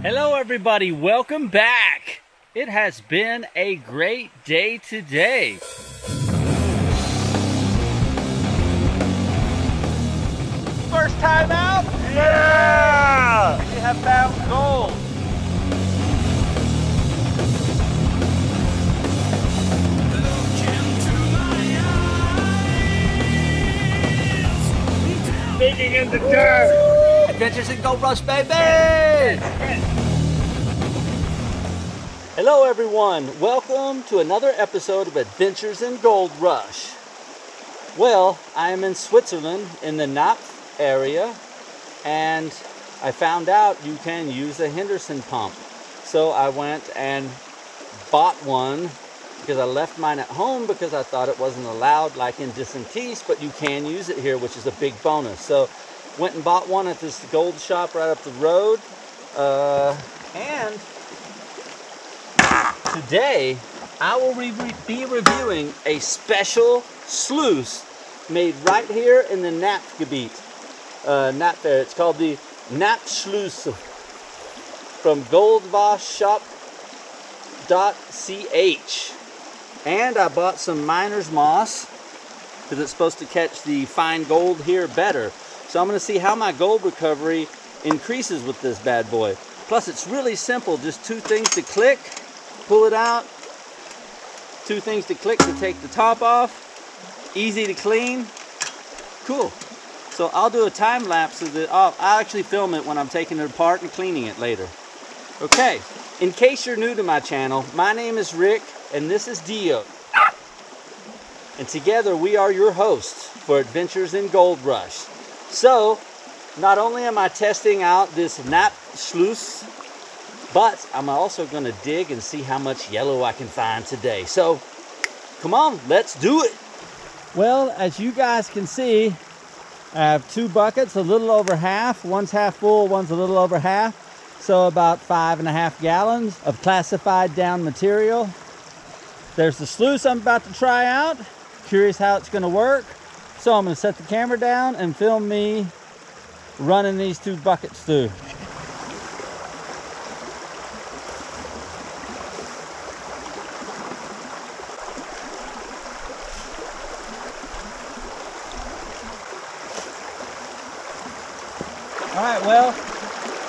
Hello, everybody. Welcome back. It has been a great day today. First time out? Yeah! We have found gold. Digging in the dirt. Adventures in Gold Rush, baby! Hello, everyone. Welcome to another episode of Adventures in Gold Rush. Well, I am in Switzerland in the Napf area, and I found out you can use a Henderson pump. So I went and bought one because I left mine at home because I thought it wasn't allowed like in Disentis, but you can use it here, which is a big bonus. So went and bought one at this gold shop right up the road. Uh, and today I will re be reviewing a special sluice made right here in the Napfgebiet. Uh, Nap there. It's called the Napfschluss from goldwashshop.ch. And I bought some miner's moss because it's supposed to catch the fine gold here better. So I'm going to see how my gold recovery increases with this bad boy. Plus it's really simple, just two things to click, pull it out, two things to click to take the top off, easy to clean, cool. So I'll do a time lapse of the, oh, I'll actually film it when I'm taking it apart and cleaning it later. Okay, in case you're new to my channel, my name is Rick and this is Dio. And together we are your hosts for Adventures in Gold Rush. So, not only am I testing out this Napf Sluice, but I'm also going to dig and see how much yellow I can find today. So, come on, let's do it. Well, as you guys can see, I have two buckets, a little over half. One's half full, one's a little over half. So about five and a half gallons of classified down material. There's the sluice I'm about to try out. Curious how it's gonna work. So I'm gonna set the camera down and film me running these two buckets through. All right, well,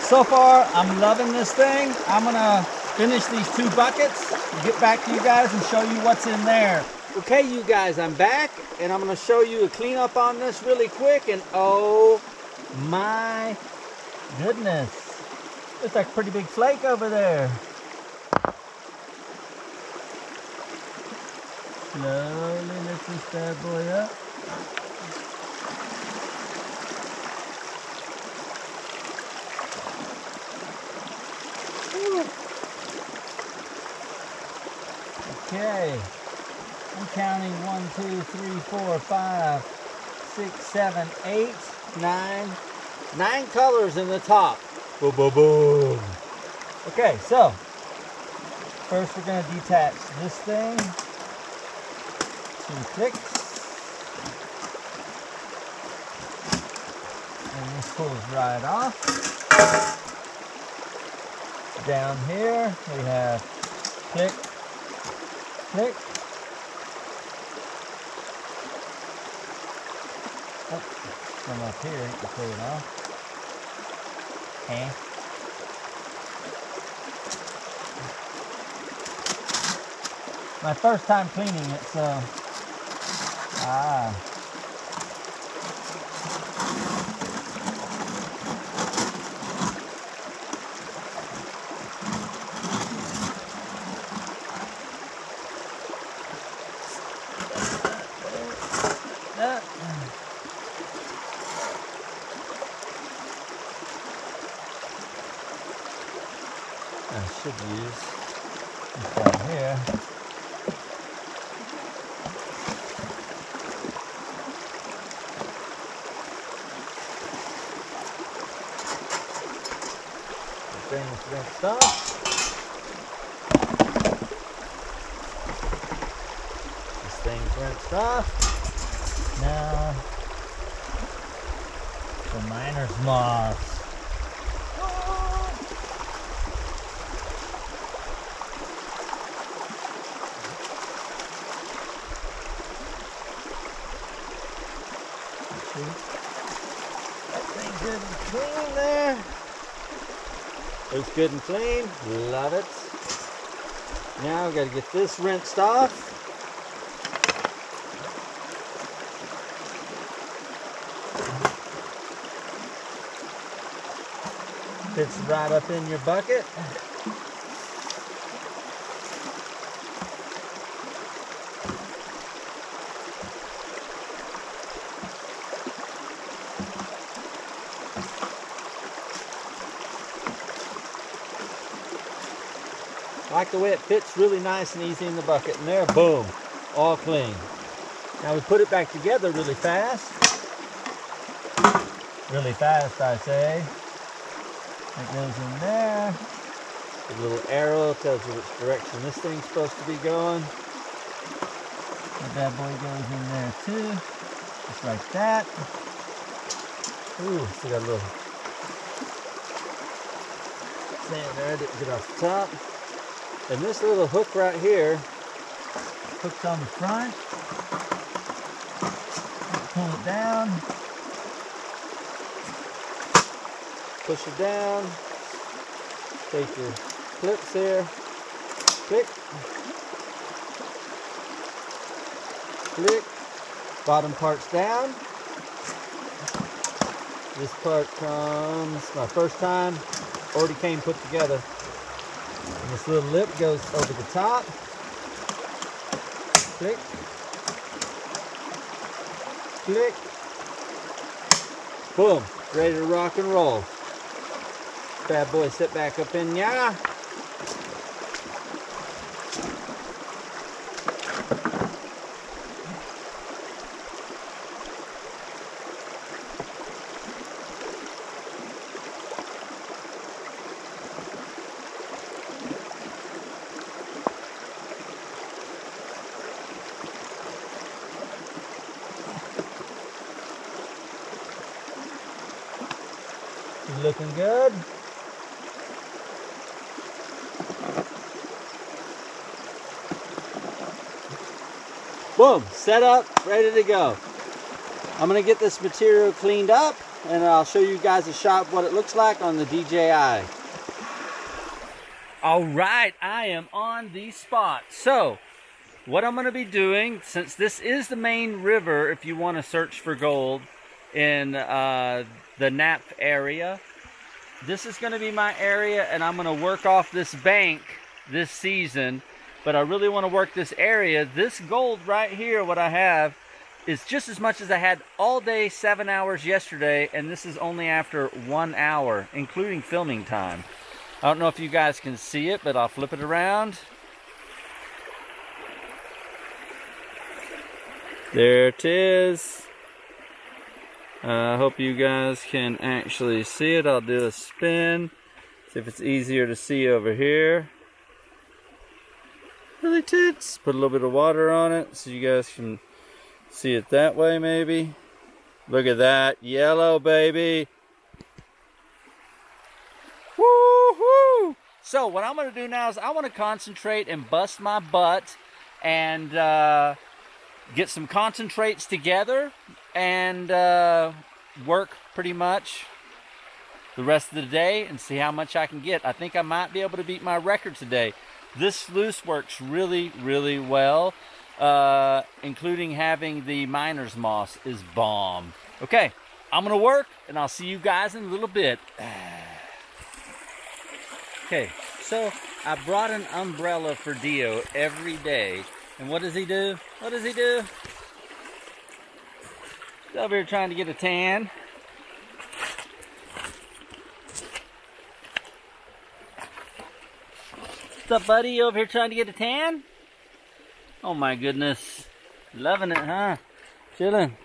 so far I'm loving this thing. I'm gonna finish these two buckets, get back to you guys and show you what's in there. Okay, you guys, I'm back and I'm gonna show you a cleanup on this really quick and oh my goodness. Looks like a pretty big flake over there. Slowly lift this bad boy up. Okay. Counting one, two, three, four, five, six, seven, eight, nine, nine colors in the top. Boom, boom, boom. Okay, so first we're going to detach this thing. Two clicks. And this pulls right off. Down here we have click, click. Oh, some up here to pull it off. Okay. My first time cleaning it, so ah. Uh, I should use this down here. The thing's rinsed off. This thing's rinsed off. Now, the miner's moss. good and clean there. Looks good and clean. Love it. Now we got to get this rinsed off. Fits right up in your bucket. Like the way it fits really nice and easy in the bucket. And there, boom, all clean. Now we put it back together really fast. Really fast, I say. It goes in there. The little arrow tells you which direction this thing's supposed to be going. That bad boy goes in there too. Just like that. Ooh, got a little sand there. Didn't get off the top. And this little hook right here hooks on the front. Pull it down. Push it down. Take your clips here. Click. Click. Bottom part's down. This part comes my first time. Already came put together. This little lip goes over the top. Click. Click. Boom. Ready to rock and roll. Bad boy sit back up in ya. Looking good. Boom, set up, ready to go. I'm gonna get this material cleaned up and I'll show you guys a shot what it looks like on the DJI. All right, I am on the spot. So, what I'm gonna be doing, since this is the main river, if you wanna search for gold in uh, the Napf area, this is gonna be my area and I'm gonna work off this bank this season but I really want to work this area. This gold right here, what I have, is just as much as I had all day, seven hours yesterday, and this is only after one hour, including filming time. I don't know if you guys can see it, but I'll flip it around. There it is. I uh, hope you guys can actually see it. I'll do a spin. See if it's easier to see over here really tits. Put a little bit of water on it so you guys can see it that way maybe. Look at that. Yellow, baby. Woohoo! So what I'm going to do now is I want to concentrate and bust my butt and uh, get some concentrates together and uh, work pretty much the rest of the day and see how much I can get. I think I might be able to beat my record today. This sluice works really, really well, uh, including having the miner's moss is bomb. Okay, I'm gonna work and I'll see you guys in a little bit. okay, so I brought an umbrella for Dio every day. And what does he do? What does he do? He's over here trying to get a tan. What's up, buddy? You over here trying to get a tan? Oh my goodness. Loving it, huh? Chilling.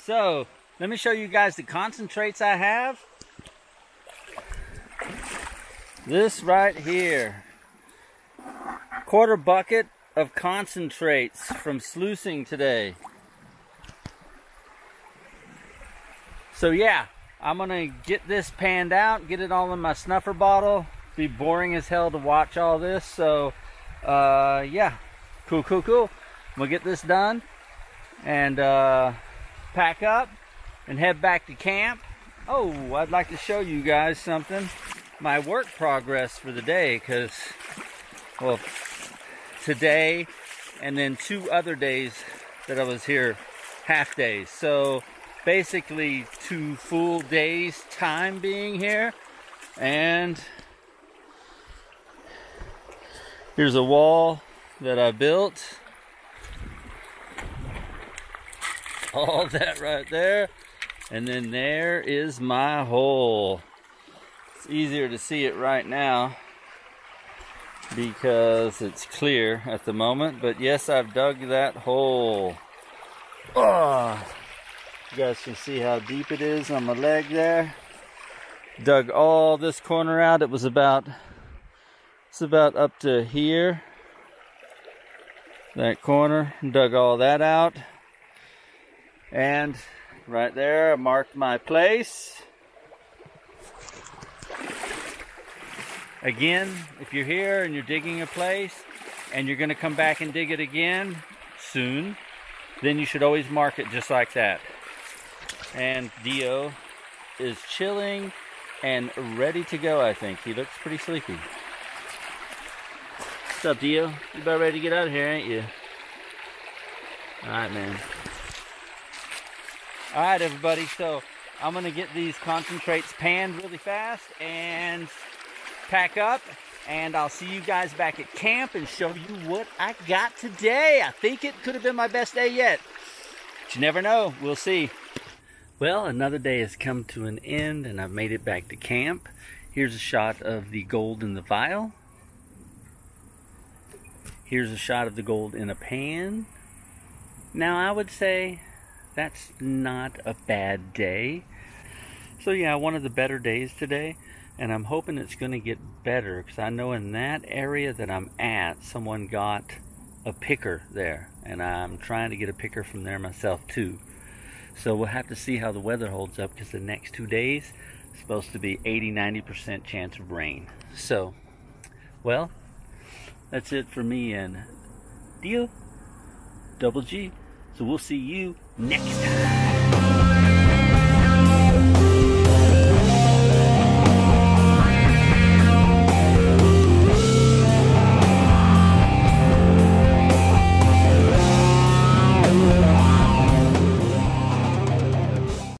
So, let me show you guys the concentrates I have. This right here. Quarter bucket of concentrates from sluicing today. So yeah, I'm gonna get this panned out, get it all in my snuffer bottle, be boring as hell to watch all this. So, uh, yeah, cool, cool, cool. We'll get this done and uh, pack up and head back to camp Oh, I'd like to show you guys something. My work progress for the day, because, well, today and then two other days that I was here half days. So basically two full days time being here. And here's a wall that I built. All that right there. And then there is my hole. It's easier to see it right now because it's clear at the moment. But yes, I've dug that hole. Oh, you guys can see how deep it is on my leg there. Dug all this corner out. It was about, it's about up to here. That corner, dug all that out. And right there, I marked my place. Again, if you're here and you're digging a place and you're going to come back and dig it again soon, then you should always mark it just like that. And Dio is chilling and ready to go, I think. He looks pretty sleepy. What's up, Dio? You about ready to get out of here, ain't you? Alright, man. Alright, everybody. So, I'm going to get these concentrates panned really fast and pack up and I'll see you guys back at camp and show you what I got today. I think it could have been my best day yet. But you never know. We'll see. Well, another day has come to an end and I've made it back to camp. Here's a shot of the gold in the vial. Here's a shot of the gold in a pan. Now, I would say that's not a bad day. So yeah, one of the better days today and I'm hoping it's going to get better because I know in that area that I'm at, someone got a picker there, and I'm trying to get a picker from there myself too. So we'll have to see how the weather holds up because the next two days is supposed to be 80 90% chance of rain. So, well, that's it for me and Dio Double G. So we'll see you next time.